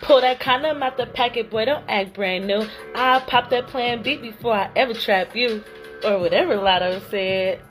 Pull that condom out the packet, boy, don't act brand new. I'll pop that plan B before I ever trap you. Or whatever Latto said.